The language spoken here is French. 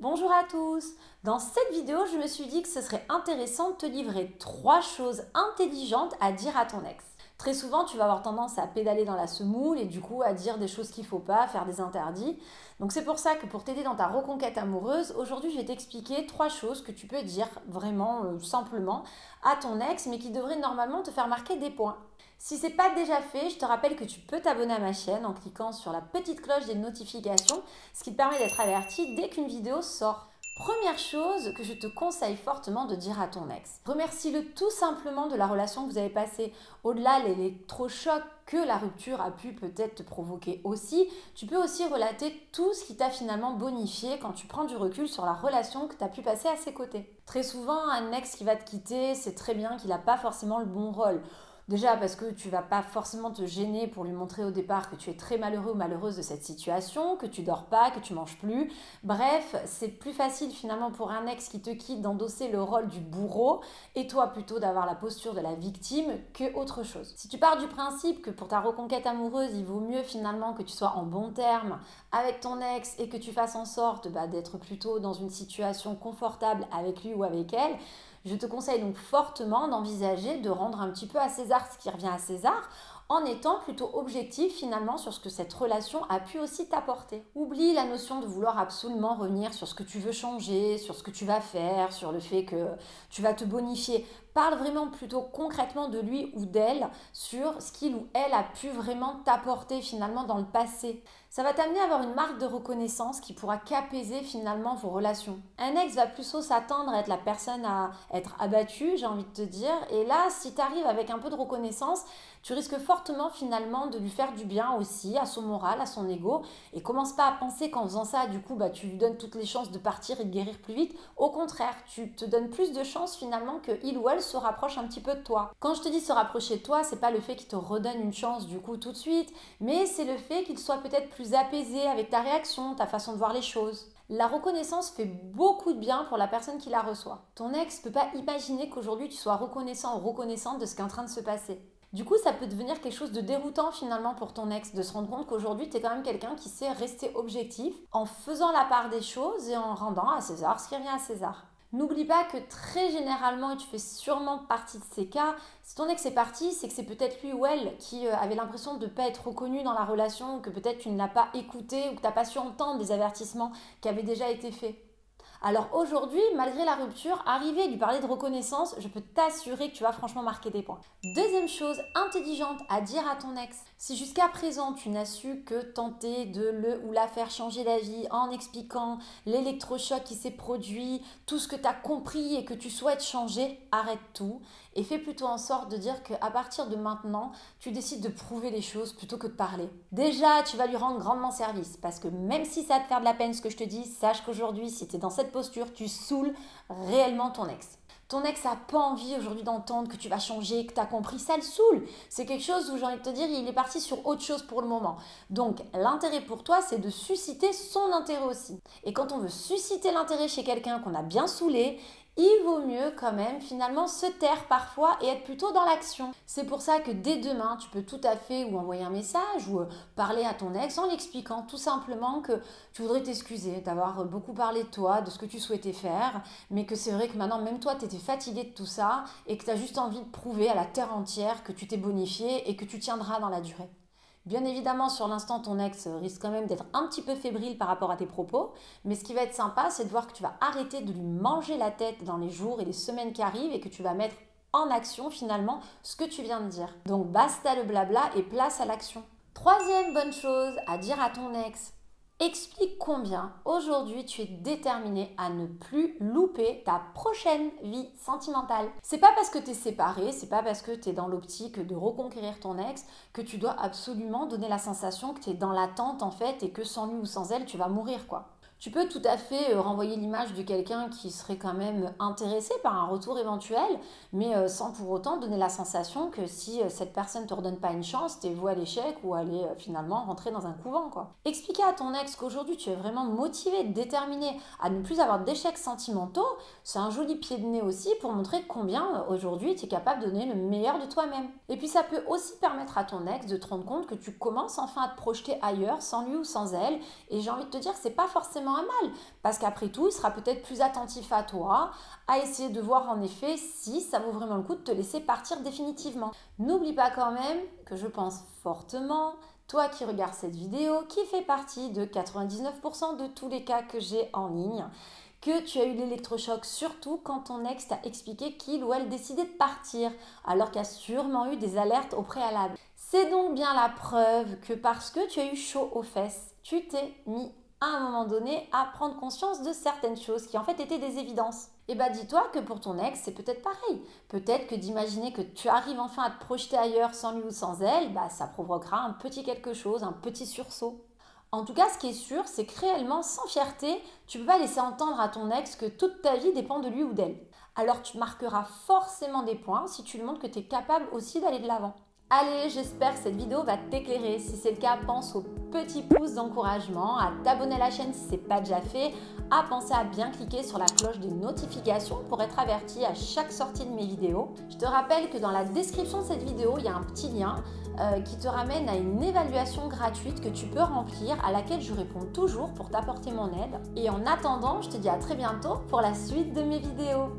Bonjour à tous Dans cette vidéo, je me suis dit que ce serait intéressant de te livrer trois choses intelligentes à dire à ton ex. Très souvent, tu vas avoir tendance à pédaler dans la semoule et du coup à dire des choses qu'il ne faut pas, faire des interdits. Donc c'est pour ça que pour t'aider dans ta reconquête amoureuse, aujourd'hui je vais t'expliquer trois choses que tu peux dire vraiment euh, simplement à ton ex, mais qui devraient normalement te faire marquer des points. Si ce n'est pas déjà fait, je te rappelle que tu peux t'abonner à ma chaîne en cliquant sur la petite cloche des notifications, ce qui te permet d'être averti dès qu'une vidéo sort. Première chose que je te conseille fortement de dire à ton ex. Remercie-le tout simplement de la relation que vous avez passée. Au-delà l'électrochoc que la rupture a pu peut-être te provoquer aussi, tu peux aussi relater tout ce qui t'a finalement bonifié quand tu prends du recul sur la relation que tu as pu passer à ses côtés. Très souvent, un ex qui va te quitter, c'est très bien qu'il n'a pas forcément le bon rôle. Déjà parce que tu vas pas forcément te gêner pour lui montrer au départ que tu es très malheureux ou malheureuse de cette situation, que tu dors pas, que tu manges plus. Bref, c'est plus facile finalement pour un ex qui te quitte d'endosser le rôle du bourreau et toi plutôt d'avoir la posture de la victime que autre chose. Si tu pars du principe que pour ta reconquête amoureuse, il vaut mieux finalement que tu sois en bon terme avec ton ex et que tu fasses en sorte bah, d'être plutôt dans une situation confortable avec lui ou avec elle, je te conseille donc fortement d'envisager de rendre un petit peu à César ce qui revient à César en étant plutôt objectif finalement sur ce que cette relation a pu aussi t'apporter. Oublie la notion de vouloir absolument revenir sur ce que tu veux changer, sur ce que tu vas faire, sur le fait que tu vas te bonifier. Parle vraiment plutôt concrètement de lui ou d'elle sur ce qu'il ou elle a pu vraiment t'apporter finalement dans le passé. Ça va t'amener à avoir une marque de reconnaissance qui pourra qu'apaiser finalement vos relations. Un ex va plutôt s'attendre à être la personne à être abattue, j'ai envie de te dire. Et là, si tu arrives avec un peu de reconnaissance, tu risques fortement finalement de lui faire du bien aussi à son moral, à son ego. Et commence pas à penser qu'en faisant ça, du coup, bah, tu lui donnes toutes les chances de partir et de guérir plus vite. Au contraire, tu te donnes plus de chances finalement qu'il ou elle se rapproche un petit peu de toi. Quand je te dis se rapprocher de toi, c'est pas le fait qu'il te redonne une chance du coup tout de suite, mais c'est le fait qu'il soit peut-être plus apaisé avec ta réaction, ta façon de voir les choses. La reconnaissance fait beaucoup de bien pour la personne qui la reçoit. Ton ex peut pas imaginer qu'aujourd'hui tu sois reconnaissant ou reconnaissante de ce qui est en train de se passer. Du coup, ça peut devenir quelque chose de déroutant finalement pour ton ex de se rendre compte qu'aujourd'hui, tu es quand même quelqu'un qui sait rester objectif en faisant la part des choses et en rendant à César ce qui revient à César. N'oublie pas que très généralement, et tu fais sûrement partie de ces cas, si ton ex est parti, c'est que c'est peut-être lui ou elle qui euh, avait l'impression de ne pas être reconnu dans la relation, que peut-être tu ne l'as pas écouté ou que tu n'as pas su entendre des avertissements qui avaient déjà été faits. Alors aujourd'hui, malgré la rupture, arriver à lui parler de reconnaissance, je peux t'assurer que tu vas franchement marquer des points. Deuxième chose intelligente à dire à ton ex, si jusqu'à présent tu n'as su que tenter de le ou la faire changer la vie en expliquant l'électrochoc qui s'est produit, tout ce que tu as compris et que tu souhaites changer, arrête tout et fais plutôt en sorte de dire qu'à partir de maintenant, tu décides de prouver les choses plutôt que de parler. Déjà, tu vas lui rendre grandement service parce que même si ça va te faire de la peine ce que je te dis, sache qu'aujourd'hui, si tu es dans cette posture, tu saoules réellement ton ex. Ton ex n'a pas envie aujourd'hui d'entendre que tu vas changer, que tu as compris, ça le saoule. C'est quelque chose où j'ai envie de te dire, il est parti sur autre chose pour le moment. Donc l'intérêt pour toi, c'est de susciter son intérêt aussi. Et quand on veut susciter l'intérêt chez quelqu'un qu'on a bien saoulé, il vaut mieux quand même finalement se taire parfois et être plutôt dans l'action. C'est pour ça que dès demain, tu peux tout à fait ou envoyer un message ou euh, parler à ton ex en l'expliquant tout simplement que tu voudrais t'excuser d'avoir beaucoup parlé de toi, de ce que tu souhaitais faire, mais que c'est vrai que maintenant même toi, tu étais fatigué de tout ça et que tu as juste envie de prouver à la terre entière que tu t'es bonifié et que tu tiendras dans la durée. Bien évidemment, sur l'instant, ton ex risque quand même d'être un petit peu fébrile par rapport à tes propos, mais ce qui va être sympa, c'est de voir que tu vas arrêter de lui manger la tête dans les jours et les semaines qui arrivent et que tu vas mettre en action finalement ce que tu viens de dire. Donc basta le blabla et place à l'action. Troisième bonne chose à dire à ton ex, explique combien aujourd'hui tu es déterminé à ne plus louper ta prochaine vie sentimentale. C'est pas parce que tu es séparé, c'est pas parce que tu es dans l'optique de reconquérir ton ex que tu dois absolument donner la sensation que tu es dans l'attente en fait et que sans lui ou sans elle, tu vas mourir quoi. Tu peux tout à fait euh, renvoyer l'image de quelqu'un qui serait quand même intéressé par un retour éventuel, mais euh, sans pour autant donner la sensation que si euh, cette personne ne te redonne pas une chance, t'es voué à l'échec ou aller finalement rentrer dans un couvent. Quoi. Expliquer à ton ex qu'aujourd'hui tu es vraiment motivé, déterminé à ne plus avoir d'échecs sentimentaux, c'est un joli pied de nez aussi pour montrer combien aujourd'hui tu es capable de donner le meilleur de toi-même. Et puis ça peut aussi permettre à ton ex de te rendre compte que tu commences enfin à te projeter ailleurs, sans lui ou sans elle. Et j'ai envie de te dire que c'est pas forcément mal, parce qu'après tout, il sera peut-être plus attentif à toi, à essayer de voir en effet si ça vaut vraiment le coup de te laisser partir définitivement. N'oublie pas quand même que je pense fortement toi qui regardes cette vidéo, qui fait partie de 99% de tous les cas que j'ai en ligne, que tu as eu l'électrochoc surtout quand ton ex t'a expliqué qu'il ou elle décidait de partir, alors qu'il a sûrement eu des alertes au préalable. C'est donc bien la preuve que parce que tu as eu chaud aux fesses, tu t'es mis à un moment donné à prendre conscience de certaines choses qui en fait étaient des évidences. Et eh bah dis-toi que pour ton ex, c'est peut-être pareil. Peut-être que d'imaginer que tu arrives enfin à te projeter ailleurs sans lui ou sans elle, bah ça provoquera un petit quelque chose, un petit sursaut. En tout cas, ce qui est sûr, c'est que réellement, sans fierté, tu ne peux pas laisser entendre à ton ex que toute ta vie dépend de lui ou d'elle. Alors tu marqueras forcément des points si tu lui montres que tu es capable aussi d'aller de l'avant. Allez, j'espère que cette vidéo va t'éclairer. Si c'est le cas, pense au petit pouce d'encouragement, à t'abonner à la chaîne si ce n'est pas déjà fait, à penser à bien cliquer sur la cloche des notifications pour être averti à chaque sortie de mes vidéos. Je te rappelle que dans la description de cette vidéo, il y a un petit lien euh, qui te ramène à une évaluation gratuite que tu peux remplir, à laquelle je réponds toujours pour t'apporter mon aide. Et en attendant, je te dis à très bientôt pour la suite de mes vidéos.